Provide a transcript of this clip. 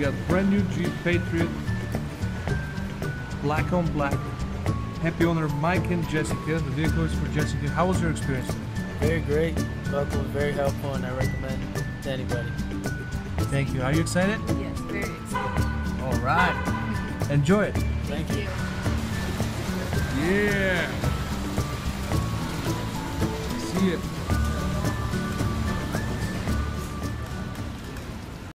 We got brand new Jeep Patriot, black on black. Happy owner Mike and Jessica. The vehicle is for Jessica. How was your experience? Very great. Velko was very helpful, and I recommend to anybody. Thank you. Are you excited? Yes, very excited. All right. Enjoy it. Thank you. Yeah. See it.